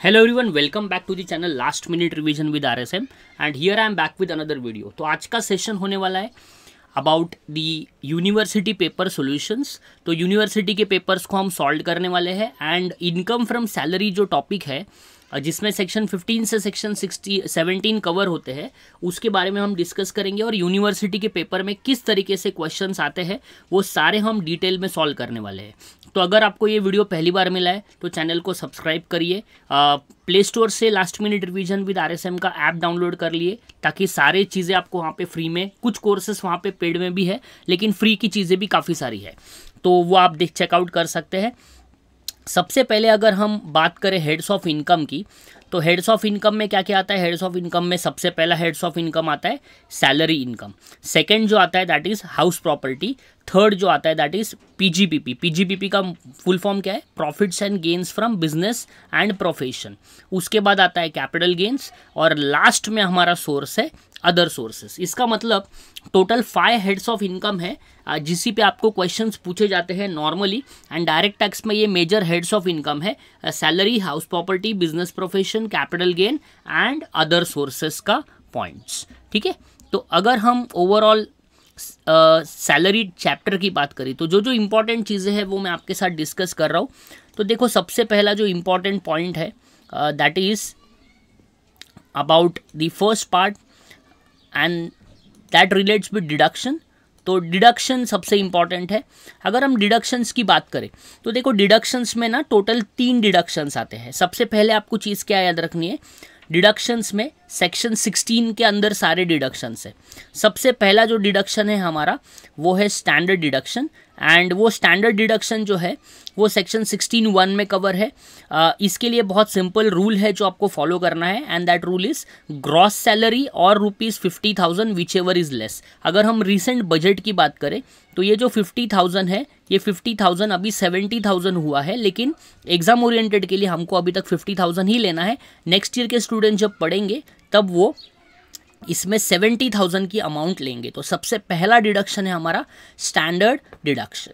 Hello everyone welcome back to the channel last minute revision with RSM and here I am back with another video तो आज का session होने वाला है about the university paper solutions तो university के papers को हम सॉल्व करने वाले हैं एंड इनकम फ्रॉम सैलरी जो टॉपिक है जिसमें सेक्शन 15 से सेक्शन 60 17 कवर होते हैं, उसके बारे में हम डिस्कस करेंगे और यूनिवर्सिटी के पेपर में किस तरीके से क्वेश्चंस आते हैं, वो सारे हम डिटेल में सॉल्व करने वाले हैं। तो अगर आपको ये वीडियो पहली बार मिला है तो चैनल को सब्सक्राइब करिए प्ले स्टोर से last minute revision with RSM का ऐप डाउनलोड कर लिए, ताकि सारे चीज़ें आपको वहाँ पे फ्री में, कुछ कोर्सेस वहाँ पे पेड में भी है, लेकिन फ्री की चीज़ें भी काफ़ी सारी है। तो वो आप देख चेकआउट कर सकते हैं। सबसे पहले अगर हम बात करें हेड्स ऑफ़ इनकम की तो हेड्स ऑफ़ इनकम में क्या क्या आता है? हेड्स ऑफ़ इनकम में सबसे पहला हेड्स ऑफ़ इनकम आता है सैलरी इनकम सेकंड जो आता है that is house property third जो आता है दैट इज़ पीजीपीपी पीजीपीपी का फुल फॉर्म क्या है? Profits and gains from business and profession उसके बाद आता है कैपिटल गेन्स और लास्ट में हमारा सोर्स है अदर सोर्सेस इसका मतलब total five heads of income है जिसी पे आपको क्वेश्चंस पूछे जाते हैं नॉर्मली एंड डायरेक्ट टैक्स में ये मेजर हेड्स ऑफ़ इनकम है salary house property business profession capital gain and other sources का पॉइंट्स ठीक है? तो अगर हम ओवरऑल सैलरी चैप्टर की बात करें तो जो जो इम्पोर्टेंट चीज़ें हैं वो मैं आपके साथ डिस्कस कर रहा हूँ। तो देखो, सबसे पहला जो इम्पोर्टेंट पॉइंट है that is about the first part and that relates with deduction तो डिडक्शन सबसे इंपॉर्टेंट है। अगर हम डिडक्शंस की बात करें तो देखो डिडक्शंस में ना टोटल तीन डिडक्शंस आते हैं। सबसे पहले आपको चीज़ क्या याद रखनी है? डिडक्शंस में सेक्शन 16 के अंदर सारे डिडक्शंस है। सबसे पहला जो डिडक्शन है हमारा, वो है स्टैंडर्ड डिडक्शन एंड वो स्टैंडर्ड डिडक्शन जो है वो सेक्शन सिक्सटीन वन में कवर है। Uh, इसके लिए बहुत सिंपल रूल है जो आपको फॉलो करना है and that rule is gross salary और rupees fifty thousand whichever is less अगर हम रिसेंट बजट की बात करें तो ये जो फिफ्टी थाउज़ेंड है ये फिफ्टी थाउज़ेंड अभी सेवेंटी थाउज़ेंड हुआ है लेकिन एग्ज़ाम ओरिएंटेड के लिए हमको अभी तक फिफ्टी थाउज़ेंड ही लेना है। नेक्स्ट ईयर के स्टूडेंट जब पढ़ेंगे तब वो इसमें सेवेंटी थाउज़ेंड की अमाउंट लेंगे। तो सबसे पहला डिडक्शन है हमारा standard deduction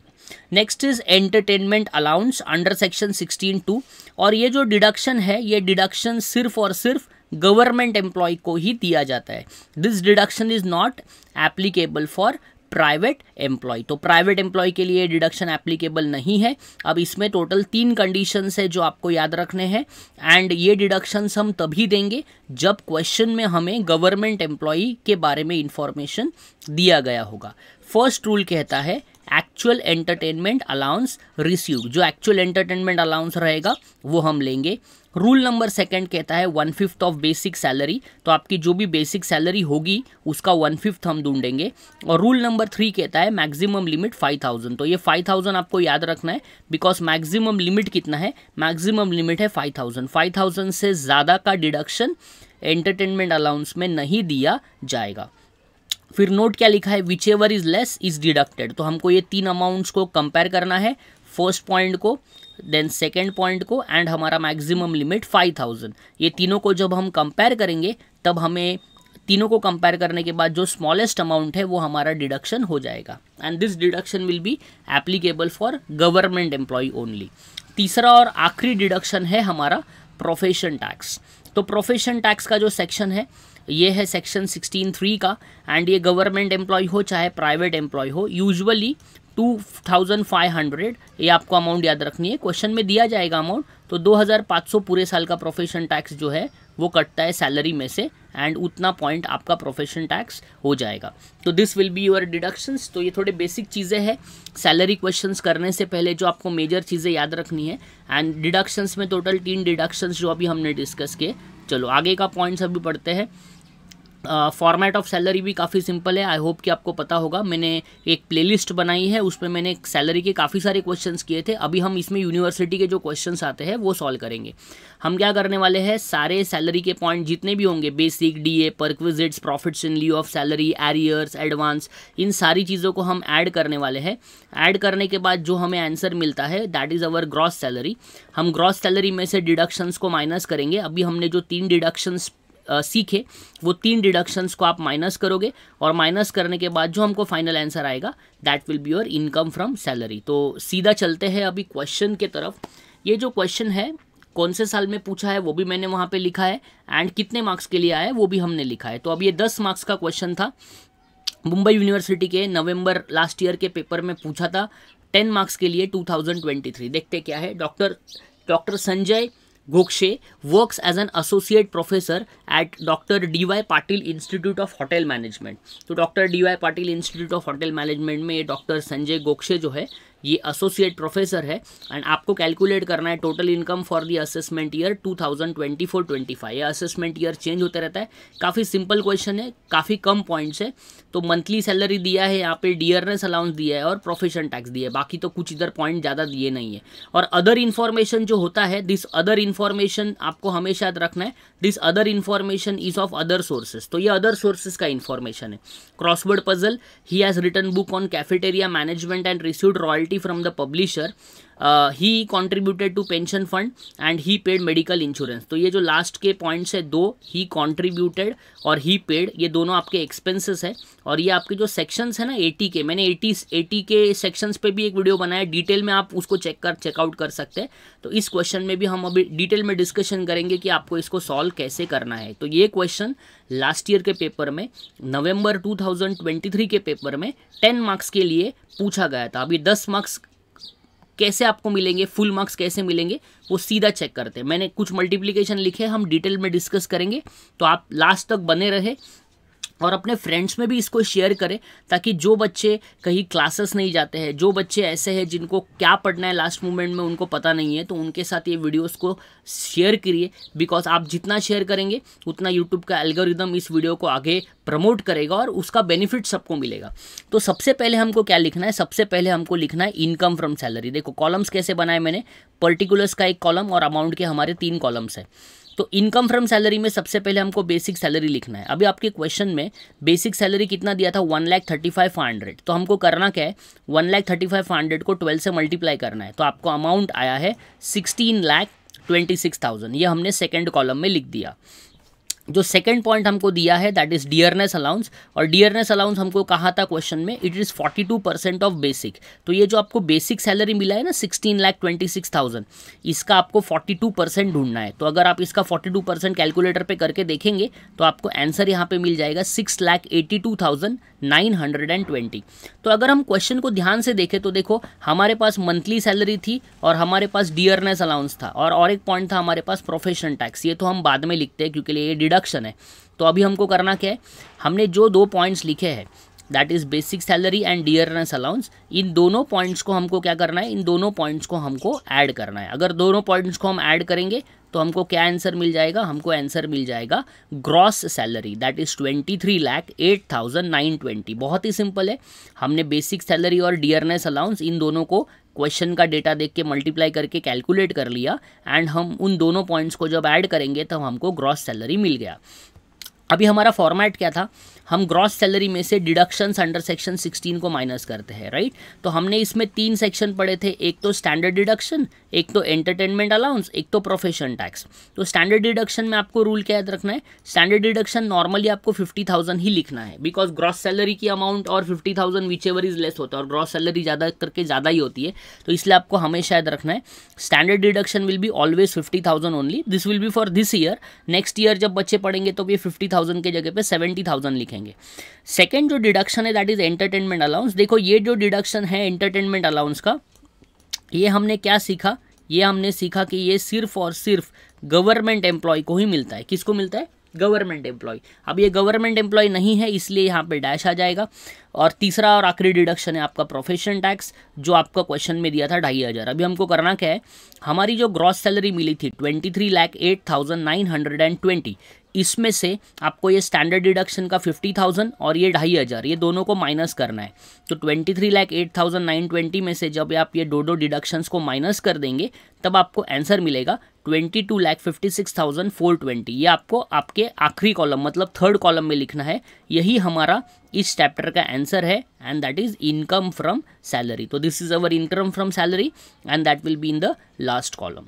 next is entertainment allowance under section sixteen two और ये जो डिडक्शन है, ये डिडक्शन सिर्फ़ और सिर्फ़ गवर्नमेंट एम्प्लॉय को ही दिया जाता है। This deduction is not applicable for private employee तो प्राइवेट एम्प्लॉय के लिए डिडक्शन एप्लीकेबल नहीं है। अब इसमें टोटल तीन कंडीशन है जो आपको याद रखने हैं। एंड ये डिडक्शन हम तभी देंगे जब क्वेश्चन में हमें गवर्नमेंट एम्प्लॉय के बारे में इंफॉर्मेशन दिया गया होगा। फ़र्स्ट रूल कहता है एक्चुअल एंटरटेनमेंट अलाउंस रिसीव जो एक्चुअल एंटरटेनमेंट अलाउंस रहेगा, वो हम लेंगे। रूल नंबर सेकंड कहता है one fifth of basic salary तो आपकी जो भी बेसिक सैलरी होगी, उसका वन फिफ्थ हम ढूंढेंगे। और रूल नंबर थ्री कहता है मैक्सिमम लिमिट फाइव थाउज़ेंड तो ये फाइव थाउज़ेंड आपको याद रखना है बिकॉज़ मैक्सिमम लिमिट कितना है? मैक्सिमम लिमिट है फाइव थाउज़ेंड फाइव थाउज़ेंड से ज़्यादा का डिडक्शन एंटरटेनमेंट अलाउंस में नहीं दिया जाएगा। फिर नोट क्या लिखा है? Whichever is less is deducted तो हमको ये तीन अमाउंट्स को कंपेयर करना है फ़र्स्ट पॉइंट को देन सेकेंड पॉइंट को एंड हमारा मैक्सिमम लिमिट फाइव थाउज़ेंड ये तीनों को जब हम कंपेयर करेंगे, तब हमें तीनों को कंपेयर करने के बाद जो स्मॉलेस्ट अमाउंट है, वो हमारा डिडक्शन हो जाएगा. And this deduction will be applicable for government employee only तीसरा और आखिरी डिडक्शन है हमारा प्रोफेशन टैक्स तो प्रोफेशन टैक्स का जो सेक्शन है ये है सेक्शन सिक्सटीन थ्री का एंड ये गवर्नमेंट एम्प्लॉय हो, चाहे प्राइवेट एम्प्लॉय हो usually two thousand five hundred ये आपको अमाउंट याद रखनी है। क्वेश्चन में दिया जाएगा अमाउंट तो दो हज़ार पाँच सौ पूरे साल का प्रोफेशन टैक्स जो है, वो कटता है सैलरी में से एंड उतना पॉइंट आपका प्रोफेशन टैक्स हो जाएगा। तो this will be your deductions तो ये थोड़े बेसिक चीज़ें हैं। सैलरी क्वेश्चंस करने से पहले जो आपको मेजर चीज़ें याद रखनी है एंड डिडक्शंस में टोटल तीन डिडक्शंस जो अभी हमने डिस्कस किए। चलो, आगे का पॉइंट्स अभी पढ़ते हैं। फॉर्मेट ऑफ़ सैलरी भी काफ़ी सिंपल है। आई होप कि आपको पता होगा। मैंने एक प्लेलिस्ट बनाई है। उसमें मैंने सैलरी के काफ़ी सारे क्वेश्चंस किए थे। अभी हम इसमें यूनिवर्सिटी के जो क्वेश्चंस आते हैं, वो सॉल्व करेंगे। हम क्या करने वाले हैं? सारे सैलरी के पॉइंट जितने भी होंगे basic D A perquisites profits in lieu of salary arrears advance इन सारी चीज़ों को हम ऐड करने वाले हैं। ऐड करने के बाद जो हमें आंसर मिलता है that is our gross salary हम ग्रॉस सैलरी में से डिडक्शंस को माइनस करेंगे। अभी हमने जो तीन डिडक्शंस सीखे, वो तीन डिडक्शंस को आप माइनस करोगे और माइनस करने के बाद जो हमको फाइनल आंसर आएगा that will be your income from salary तो सीधा चलते हैं अभी क्वेश्चन के तरफ़। ये जो क्वेश्चन है, कौन से साल में पूछा है, वो भी मैंने वहाँ पे लिखा है एंड कितने मार्क्स के लिए आया है, वो भी हमने लिखा है। तो अब ये दस मार्क्स का क्वेश्चन था। मुंबई यूनिवर्सिटी के नवंबर लास्ट ईयर के पेपर में पूछा था टेन मार्क्स के लिए 2023 देखते क्या है doctor doctor Sanjay Gokshe works as an associate professor at doctor D Y Patil institute of hotel management तो doctor D Y Patil institute of hotel management में डॉक्टर संजय गोक्षे जो है ये एसोसिएट प्रोफेसर है एंड आपको कैलकुलेट करना है total income for the assessment year 2024-25 ये असेसमेंट ईयर चेंज होते रहता है। काफ़ी सिंपल क्वेश्चन है, काफ़ी कम पॉइंट्स है। तो मंथली सैलरी दिया है, यहाँ पे डियरनेस अलाउंस दिया है और प्रोफेशन टैक्स दिया है। बाकी तो कुछ इधर पॉइंट ज़्यादा दिए नहीं है। और अदर इन्फॉर्मेशन जो होता है दिस अदर इन्फॉर्मेशन आपको हमेशा याद रखना है। This other information is of other sources तो ये अदर सोर्सेज का इन्फॉर्मेशन है। Crossword puzzle he has written book on cafeteria management and received royalty from the publisher he contributed to pension fund and he paid medical insurance तो ये जो last के points है, दो ही कॉन्ट्रीब्यूटेड और ही paid ये दोनों आपके एक्सपेंसेस है। और ये आपके जो सेक्शंस है ना एटी के, मैंने एटी एटी के सेक्शंस पे भी एक वीडियो बनाया डिटेल में आप उसको चेक कर चेकआउट कर सकते हैं। तो इस क्वेश्चन में भी हम अभी डिटेल में डिस्कशन करेंगे कि आपको इसको सॉल्व कैसे करना है। तो ये क्वेश्चन लास्ट ईयर के पेपर में नवंबर 2023 के पेपर में 10 मार्क्स के लिए पूछा गया था। अभी 10 मार्क्स कैसे आपको मिलेंगे फुल मार्क्स कैसे मिलेंगे, वो सीधा चेक करते हैं। मैंने कुछ मल्टीप्लिकेशन लिखे, हम डिटेल में डिस्कस करेंगे। तो आप लास्ट तक बने रहे। और अपने फ्रेंड्स में भी इसको शेयर करें, ताकि जो बच्चे कहीं क्लासेस नहीं जाते हैं, जो बच्चे ऐसे हैं जिनको क्या पढ़ना है लास्ट मोमेंट में उनको पता नहीं है तो उनके साथ ये वीडियोस को शेयर करिए बिकॉज़ आप जितना शेयर करेंगे, उतना यूट्यूब का एल्गोरिदम इस वीडियो को आगे प्रमोट करेगा और उसका बेनिफिट सबको मिलेगा। तो सबसे पहले हमको क्या लिखना है? सबसे पहले हमको लिखना है इनकम फ्रॉम सैलरी देखो कॉलम्स कैसे बनाए मैंने? पर्टिकुलर्स का एक कॉलम और अमाउंट के हमारे तीन कॉलम्स है। तो इनकम फ्रॉम सैलरी में सबसे पहले हमको बेसिक सैलरी लिखना है। अभी आपके क्वेश्चन में बेसिक सैलरी कितना दिया था? One lakh thirty five hundred तो हमको करना क्या है? One lakh thirty five hundred को ट्वेल्व से मल्टीप्लाई करना है। तो आपको अमाउंट आया है sixteen lakh twenty six thousand ये हमने सेकेंड कॉलम में लिख दिया। जो सेकंड पॉइंट हमको दिया है दैट इज़ डियरनेस अलाउंस और डियरनेस अलाउंस हमको कहा था क्वेश्चन में it is forty two percent of basic तो ये जो आपको बेसिक सैलरी मिला है ना sixteen lakh twenty six thousand इसका आपको फोर्टी टू परसेंट ढूंढना है. तो अगर आप इसका फोर्टी टू परसेंट कैलकुलेटर पर करके देखेंगे तो आपको आंसर यहाँ पर मिल जाएगा six lakh eighty two thousand nine hundred and twenty. तो अगर हम क्वेश्चन को ध्यान से देखें तो देखो, हमारे पास मंथली सैलरी थी और हमारे पास डियरनेस अलाउंस था। और और एक पॉइंट था हमारे पास प्रोफेशन टैक्स ये तो हम बाद में लिखते हैं क्योंकि ये डिडक्शन है। तो अभी हमको करना क्या है? हमने जो दो पॉइंट्स लिखे हैं that is basic salary and dearness allowance इन दोनों पॉइंट्स को हमको क्या करना है? इन दोनों पॉइंट्स को हमको ऐड करना है। अगर दोनों पॉइंट्स को हम ऐड करेंगे तो हमको क्या आंसर मिल जाएगा? हमको आंसर मिल जाएगा gross salary that is twenty three lakh eight thousand nine twenty बहुत ही सिंपल है। हमने बेसिक सैलरी और डियरनेस अलाउंस इन दोनों को क्वेश्चन का डेटा देख के मल्टीप्लाई करके कैलकुलेट कर लिया एंड हम उन दोनों पॉइंट्स को जब ऐड करेंगे, तब हमको ग्रॉस सैलरी मिल गया। अभी हमारा फॉर्मेट क्या था? हम ग्रॉस सैलरी में से डिडक्शंस अंडर सेक्शन 16 को माइनस करते हैं राइट तो हमने इसमें तीन सेक्शन पढ़े थे, एक तो स्टैंडर्ड डिडक्शन एक तो एंटरटेनमेंट अलाउंस एक तो प्रोफेशन टैक्स तो स्टैंडर्ड डिडक्शन में आपको रूल क्या याद रखना है? स्टैंडर्ड डिडक्शन नॉर्मली आपको फिफ्टी थाउज़ेंड ही लिखना है बिकॉज़ ग्रॉस सैलरी की अमाउंट और fifty thousand whichever is less होता है, और ग्रॉस सैलरी ज़्यादा करके ज़्यादा ही होती है तो इसलिए आपको हमेशा याद रखना है। Standard deduction will be always fifty thousand only this will be for this year next year जब बच्चे पढ़ेंगे तो ये फिफ्टी थाउज़ेंड के जगह पे सेवेंटी थाउज़ेंड लिखेंगे। सेकेंड जो डिडक्शन है दैट इज़ एंटरटेनमेंट अलाउंस देखो, ये जो डिडक्शन है एंटरटेनमेंट अलाउंस का, ये हमने क्या सीखा? ये हमने सीखा कि ये सिर्फ़ और सिर्फ़ गवर्नमेंट एम्प्लॉय को ही मिलता है। किसको मिलता है? गवर्नमेंट एम्प्लॉय अब ये गवर्नमेंट एम्प्लॉय नहीं है, इसलिए यहाँ पे डैश आ जाएगा। और तीसरा और आखिरी डिडक्शन है आपका प्रोफेशन टैक्स जो आपका क्वेश्चन में दिया था ढाई हज़ार। अभी हमको करना क्या है? हमारी जो ग्रॉस सैलरी मिली थी twenty three lakh eight thousand nine hundred and twenty इसमें से आपको ये स्टैंडर्ड डिडक्शन का फिफ्टी थाउज़ेंड और ये ढाई हज़ार, ये दोनों को माइनस करना है। तो twenty three lakh eight thousand nine twenty में से जब आप ये दो दो डिडक्शंस को माइनस कर देंगे, तब आपको आंसर मिलेगा twenty two lakh fifty six thousand four twenty ये आपको आपके आखिरी कॉलम मतलब थर्ड कॉलम में लिखना है। यही हमारा इस चैप्टर का आंसर है and that is income from salary तो this is our income from salary and that will be in the last column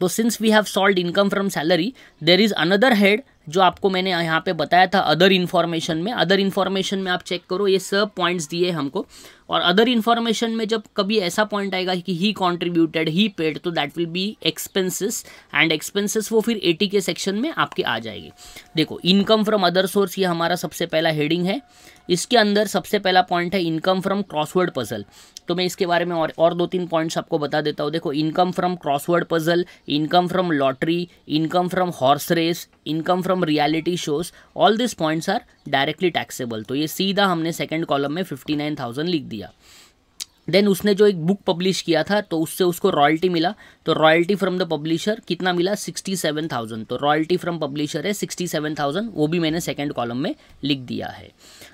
तो since we have solved income from salary there is another head जो आपको मैंने यहाँ पे बताया था other information में। अदर इन्फॉर्मेशन में आप चेक करो, ये सब पॉइंट्स दिए हमको। और अदर इन्फॉर्मेशन में जब कभी ऐसा पॉइंट आएगा कि ही कॉन्ट्रीब्यूटेड ही पेड तो that will be expenses and expenses वो फिर एटी के सेक्शन में आपके आ जाएगी। देखो इनकम फ्रॉम अदर सोर्स ये हमारा सबसे पहला हेडिंग है। इसके अंदर सबसे पहला पॉइंट है इनकम फ्रॉम क्रॉसवर्ड पजल तो मैं इसके बारे में और और दो तीन पॉइंट्स आपको बता देता हूँ। देखो income from crossword puzzle income from lottery income from horse race income from reality shows all this points are directly taxable तो ये सीधा हमने सेकेंड कॉलम में फिफ्टी नाइन थाउज़ेंड लिख दिया। देन उसने जो एक बुक पब्लिश किया था तो उससे उसको रॉयल्टी मिला। तो रॉयल्टी फ्रॉम द पब्लिशर कितना मिला? सिक्सटी सेवन थाउज़ेंड तो रॉयल्टी फ्रॉम पब्लिशर है सिक्सटी सेवन थाउज़ेंड वो भी मैंने सेकेंड कॉलम में लिख दिया है।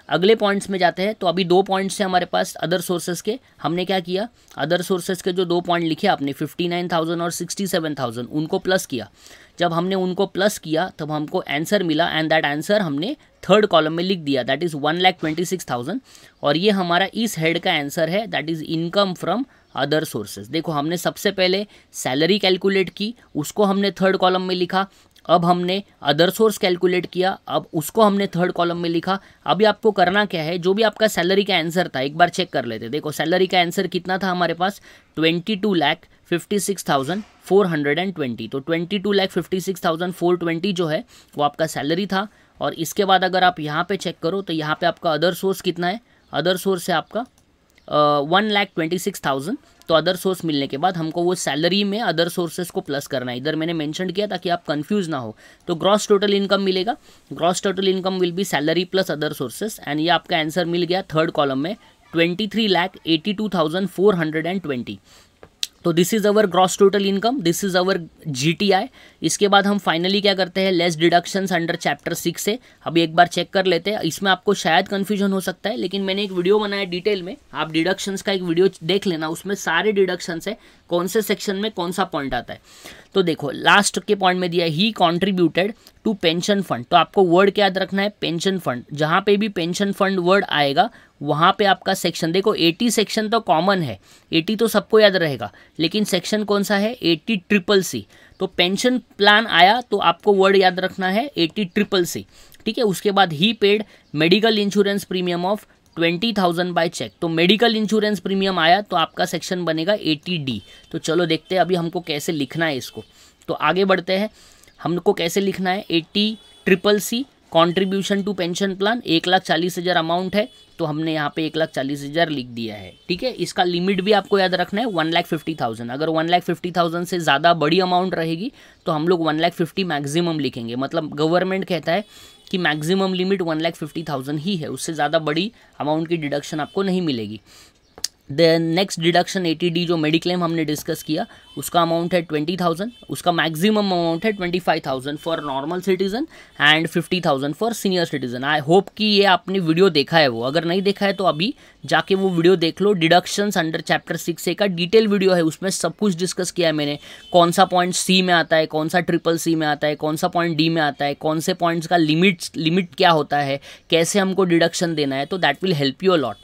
अगले पॉइंट्स में जाते हैं तो अभी दो पॉइंट्स हैं हमारे पास अदर सोर्सेज के। हमने क्या किया? अदर सोर्सेज के जो दो पॉइंट लिखे आपने फिफ्टी नाइन थाउज़ेंड और सिक्सटी सेवन थाउज़ेंड उनको प्लस किया। जब हमने उनको प्लस किया, तब हमको आंसर मिला एंड दैट आंसर हमने थर्ड कॉलम में लिख दिया that is one lakh twenty six thousand और ये हमारा इस हेड का आंसर है that is income from other sources देखो, हमने सबसे पहले सैलरी कैलकुलेट की, उसको हमने थर्ड कॉलम में लिखा, अब हमने अदर सोर्स कैलकुलेट किया, अब उसको हमने थर्ड कॉलम में लिखा। अभी आपको करना क्या है, जो भी आपका सैलरी का आंसर था, एक बार चेक कर लेते देखो सैलरी का आंसर कितना था हमारे पास? Twenty two lakh fifty six thousand four hundred and twenty तो twenty two lakh fifty six thousand four twenty जो है, वो आपका सैलरी था। और इसके बाद अगर आप यहाँ पे चेक करो तो यहाँ पे आपका अदर सोर्स कितना है? अदर सोर्स है आपका one lakh twenty six thousand तो अदर सोर्स मिलने के बाद हमको वो सैलरी में अदर सोर्सेज को प्लस करना है। इधर मैंने मेंशन किया ताकि आप कंफ्यूज ना हो। तो ग्रॉस टोटल इनकम मिलेगा। Gross total income will be salary plus other sources and ये आपका आंसर मिल गया थर्ड कॉलम में twenty three lakh eighty two thousand four hundred and twenty तो this is our gross total income this is our GTI इसके बाद हम finally क्या करते हैं? Less deductions under chapter six से। अभी एक बार चेक कर लेते हैं। इसमें आपको शायद कन्फ्यूज़न हो सकता है, लेकिन मैंने एक वीडियो बनाया डिटेल में। आप डिडक्शंस का एक वीडियो देख लेना, उसमें सारे डिडक्शंस है। कौन से सेक्शन में कौन सा पॉइंट आता है? तो देखो लास्ट के पॉइंट में दिया he contributed to pension fund तो आपको वर्ड क्या याद रखना है? पेंशन फंड जहाँ पे भी पेंशन फंड वर्ड आएगा, वहाँ पे आपका सेक्शन देखो 80 सेक्शन तो कॉमन है. 80 तो सबको याद रहेगा. लेकिन सेक्शन कौन सा है? 80 ट्रिपल सी तो पेंशन प्लान आया तो आपको वर्ड याद रखना है 80 ट्रिपल सी ठीक है? उसके बाद he paid medical insurance premium of twenty thousand by cheque तो मेडिकल इंश्योरेंस प्रीमियम आया तो आपका सेक्शन बनेगा एटी डी तो चलो देखते हैं अभी हमको कैसे लिखना है इसको। तो आगे बढ़ते हैं। हमको कैसे लिखना है? Eighty triple C contribution to pension plan एक लाख चालीस हज़ार अमाउंट है। तो हमने यहाँ पे एक लाख चालीस हज़ार लिख दिया है। ठीक है? इसका लिमिट भी आपको याद रखना है वन लाख फिफ्टी थाउज़ेंड अगर वन लाख फिफ्टी थाउज़ेंड से ज़्यादा बड़ी अमाउंट रहेगी तो हम लोग वन लाख फिफ्टी मैक्सिमम लिखेंगे। मतलब गवर्नमेंट कहता है कि maximum limit one lakh fifty thousand ही है। उससे ज़्यादा बड़ी अमाउंट की डिडक्शन आपको नहीं मिलेगी। द नेक्स्ट डिडक्शन ए जो मेडिक्लेम हमने डिस्कस किया, उसका अमाउंट है ट्वेंटी थाउज़ेंड उसका मैक्सिमम अमाउंट है twenty five thousand for normal citizen and fifty thousand for senior citizen I hope कि ये आपने वीडियो देखा है वो। अगर नहीं देखा है तो अभी जाके वो वीडियो देख लो। Deduction under chapter six A का डिटेल वीडियो है। उसमें सब कुछ डिस्कस किया है मैंने। कौन सा पॉइंट सी में आता है, कौन सा ट्रिपल सी में आता है, कौन सा पॉइंट डी में आता है, कौन से पॉइंट्स का लिमिट लिमिट क्या होता है, कैसे हमको डिडक्शन देना है तो that will help you a lot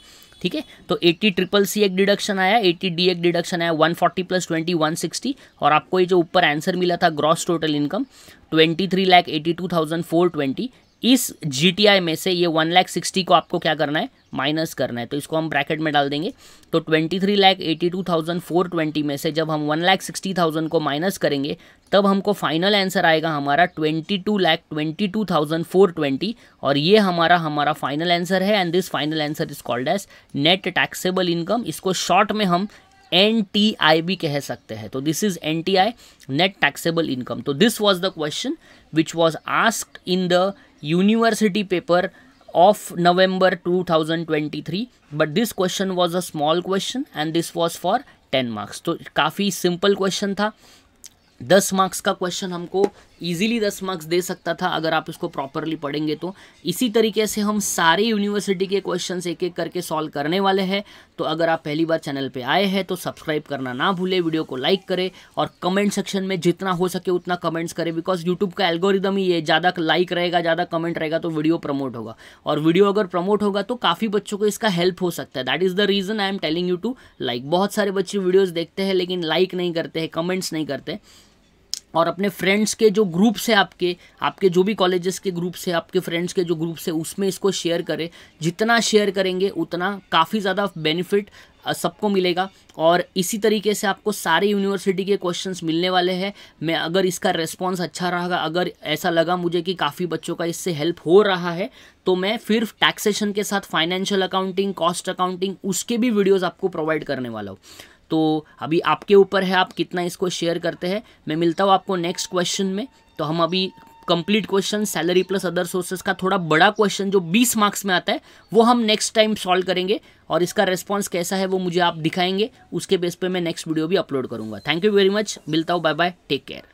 ठीक है? तो 80 ट्रिपल सी एक डिडक्शन आया 80 डी एक डिडक्शन आया 140 प्लस 20 160 और आपको ये जो ऊपर आंसर मिला था gross total income 23 three lakh eighty two thousand four twenty इस जीटीआई में से ये वन लैख सिक्सटी को आपको क्या करना है? माइनस करना है। तो इसको हम ब्रैकेट में डाल देंगे। तो twenty three lakh eighty two thousand four twenty में से जब हम वन लैख सिक्सटी थाउज़ेंड को माइनस करेंगे, तब हमको फाइनल आंसर आएगा हमारा twenty two lakh twenty two thousand four twenty और ये हमारा हमारा फाइनल आंसर है and this final answer is called as net taxable income इसको शॉर्ट में हम एन टी आई भी कह सकते हैं। तो this is N T I net taxable income तो this was the question which was asked in the university paper of November 2023 but this question was a small question and this was for 10 marks. तो काफ़ी simple question था। दस marks का question हमको easily दस marks दे सकता था, अगर आप इसको प्रॉपरली पढ़ेंगे तो। इसी तरीके से हम सारे यूनिवर्सिटी के क्वेश्चन एक एक करके सॉल्व करने वाले हैं। तो अगर आप पहली बार चैनल पे आए हैं तो सब्सक्राइब करना ना भूले, वीडियो को लाइक करें और कमेंट सेक्शन में जितना हो सके उतना कमेंट्स करें बिकॉज़ यूट्यूब का एल्गोरिदम ही है ज़्यादा लाइक रहेगा, ज़्यादा कमेंट रहेगा तो वीडियो प्रमोट होगा। और वीडियो अगर प्रमोट होगा तो काफ़ी बच्चों को इसका हेल्प हो सकता है। That is the reason I am telling you to like बहुत सारे बच्चे वीडियोज़ देखते हैं, लेकिन लाइक नहीं करते हैं कमेंट्स नहीं करते और अपने फ्रेंड्स के जो ग्रुप्स है आपके आपके जो भी कॉलेजेस के ग्रुप्स है, आपके फ्रेंड्स के जो ग्रुप्स है, उसमें इसको शेयर करें। जितना शेयर करेंगे, उतना काफ़ी ज़्यादा बेनिफिट सबको मिलेगा। और इसी तरीके से आपको सारे यूनिवर्सिटी के क्वेश्चंस मिलने वाले हैं। मैं अगर इसका रेस्पॉन्स अच्छा रहेगा अगर ऐसा लगा मुझे कि काफ़ी बच्चों का इससे हेल्प हो रहा है तो मैं फिर टैक्सेशन के साथ फाइनेंशियल अकाउंटिंग कॉस्ट अकाउंटिंग उसके भी वीडियोज़ आपको प्रोवाइड करने वाला हूँ। तो अभी आपके ऊपर है, आप कितना इसको शेयर करते हैं? मैं मिलता हूँ आपको नेक्स्ट क्वेश्चन में। तो हम अभी complete question salary plus other sources का थोड़ा बड़ा क्वेश्चन जो 20 मार्क्स में आता है, वो हम नेक्स्ट टाइम सॉल्व करेंगे और इसका रिस्पॉन्स कैसा है वो मुझे आप दिखाएँगे। उसके बेस पे मैं नेक्स्ट वीडियो भी अपलोड करूँगा। थैंक यू वेरी मच मिलता हूँ। Bye bye take care